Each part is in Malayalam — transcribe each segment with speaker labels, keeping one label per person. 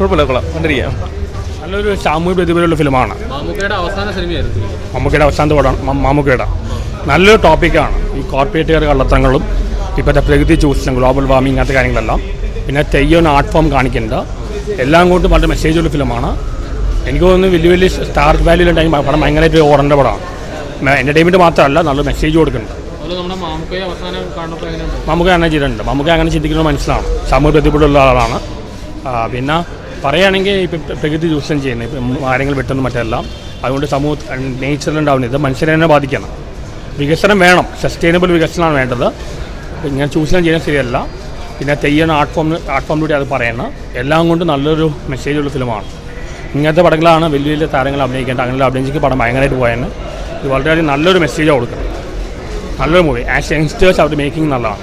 Speaker 1: കുഴപ്പമില്ല കൊള്ളാം. കണ്ടിരിക്കാം.
Speaker 2: നല്ലൊരു സാമൂഹ്യ പ്രതിഫലമുള്ള ഫിലിമാണ്.
Speaker 3: മമ്മൂക്കയുടെ അവസാന സിനിമയായിരുന്നു
Speaker 2: മമ്മൂക്കയുടെ അവസാനത്തെ പടമാണ് മ- മമ്മൂക്കയുടെ. നല്ലൊരു ടോപ്പിക്കാണ്. ഈ കോർപ്പറേറ്റുകാർ കള്ളത്തങ്ങളും ഇപ്പോഴത്തെ പ്രകൃതി ചൂഷണം ഗ്ലോബൽ വാർമിംഗ് അങ്ങനത്തെ കാര്യങ്ങളെല്ലാം. പിന്നെ തെയ്യം ആർട്ട് ഫോം കാണിക്കുന്നുണ്ട് എല്ലാം കൊണ്ടും വളരെ മെസ്സേജുള്ള ഫിലിമാണ്. എനിക്ക് തോന്നുന്നു വലിയ വലിയ സ്റ്റാർ വാല്യൂലുണ്ടെങ്കിൽ പടം ഭയങ്കരമായിട്ട് ഓടേണ്ട പടമാണ്. എന്റർടൈൻമെന്റ് മാത്രമല്ല നല്ല മെസ്സേജ് കൊടുക്കുന്നുണ്ട്.
Speaker 3: അതുപോലെ നമ്മുടെ മാമുക്കയെ അവസാനം കാണുമ്പോൾ എങ്ങനെയുണ്ട്
Speaker 2: നമുക്ക് അങ്ങനെ ചെയ്തിട്ടുണ്ട്. നമുക്ക് അങ്ങനെ ചിന്തിക്കുന്നത് മനസ്സിലാണ് സാമൂഹ്യ പ്രതിഫലമുള്ള ആളാണ്. ആ, പിന്നെ പറയുകയാണെങ്കിൽ ഇപ്പം പ്രകൃതി ചൂഷണം ചെയ്യുന്നത് ഇപ്പം മരങ്ങൾ വെട്ടുന്ന മറ്റെല്ലാം. അതുകൊണ്ട് സമൂഹ നേച്ചറിലുണ്ടാവുന്നത് മനുഷ്യരെ തന്നെ ബാധിക്കണം. വികസനം വേണം. സസ്റ്റൈനബിൾ വികസനമാണ് വേണ്ടത്. ഇങ്ങനെ ചൂഷണം ചെയ്യാൻ ശരിയല്ല. പിന്നെ തെയ്യണ ആർട്ട് ഫോം ആർട്ട് ഫോമിലൂടെ അത് പറയണം എല്ലാം കൊണ്ട് നല്ലൊരു മെസ്സേജുള്ള ഫിലിമാണ് ഇങ്ങനത്തെ പടങ്ങളാണ് വലിയ വലിയ താരങ്ങൾ അഭിനയിക്കേണ്ടത്. അങ്ങനെ അഭിനയിച്ചിട്ട് പടം ഭയങ്കരമായിട്ട് പോയെന്ന് ഇത് വളരെയധികം നല്ലൊരു മെസ്സേജാണ് കൊടുക്കുന്നത്. നല്ലൊരു മൂവി ആസ് യങ്സ്റ്റേഴ്സ് അവർ മേക്കിംഗ് നല്ലതാണ്.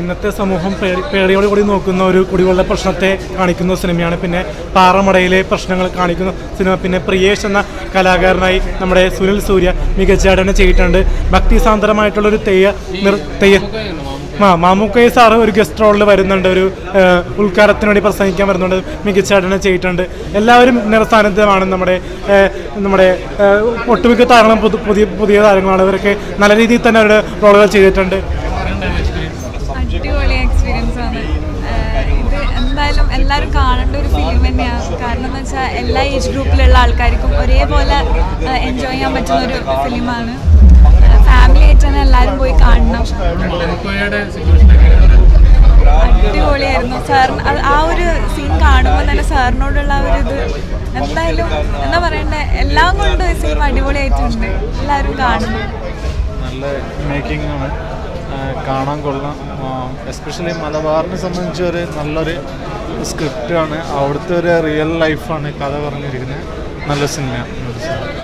Speaker 4: ഇന്നത്തെ സമൂഹം പേടി പേടിയോട് കൂടി നോക്കുന്ന ഒരു കുടിവെള്ള പ്രശ്നത്തെ കാണിക്കുന്ന സിനിമയാണ്. പിന്നെ പാറമടയിലെ പ്രശ്നങ്ങൾ കാണിക്കുന്ന സിനിമ. പിന്നെ പ്രിയേഷ് എന്ന കലാകാരനായി നമ്മുടെ സുനിൽ സൂര്യ മികച്ച നടനെ ചെയ്തിട്ടുണ്ട് ഭക്തിസാന്ദ്രമായിട്ടുള്ളൊരു തെയ്യ നിർ തെയ്യ ആ മാമുക്കൈ സാറ് ഒരു ഗസ്റ്റ് റോളിൽ വരുന്നുണ്ട്. ഒരു ഉദ്ഘാടനത്തിന് വേണ്ടി പ്രസംഗിക്കാൻ വരുന്നുണ്ട്. മികച്ച നടനെ ചെയ്തിട്ടുണ്ട്. എല്ലാവരും നിറസാന്നിധ്യമാണ് നമ്മുടെ നമ്മുടെ ഒട്ടുമിക്ക താരങ്ങളും പുതിയ പുതിയ താരങ്ങളാണ്. ഇവരൊക്കെ നല്ല രീതിയിൽ തന്നെ അവരുടെ റോളുകൾ ചെയ്തിട്ടുണ്ട്.
Speaker 5: അടിപൊളി എക്സ്പീരിയൻസ് ആണ്. ഇത് എന്തായാലും എല്ലാവരും കാണേണ്ട ഒരു ഫിലിം തന്നെയാണ്. കാരണം എന്ന് വെച്ചാൽ എല്ലാ ഏജ് ഗ്രൂപ്പിലുള്ള ആൾക്കാർക്കും ഒരേപോലെ എൻജോയ് ചെയ്യാൻ പറ്റുന്ന ഒരു ഫിലിമാണ് ഫാമിലി ആയിട്ട് തന്നെ എല്ലാവരും പോയി കാണണം. അടിപൊളിയായിരുന്നു. സാറിന് ആ ഒരു സീൻ കാണുമ്പോൾ തന്നെ സാറിനോടുള്ള ആ ഒരു ഇത് എന്തായാലും എന്താ പറയണ്ടേ എല്ലാം കൊണ്ടും സീൻ അടിപൊളിയായിട്ടുണ്ട്. എല്ലാവരും കാണുന്നു
Speaker 6: നല്ല മേക്കിംഗ് ആണ്. കാണാൻ കൊള്ളാം. എസ്പെഷ്യലി മലബാറിനെ സംബന്ധിച്ച് ഒരു നല്ലൊരു സ്ക്രിപ്റ്റാണ് അവിടുത്തെ ഒരു റിയൽ ലൈഫാണ് കഥ പറഞ്ഞിരിക്കുന്നത്. നല്ല സിനിമയാണ്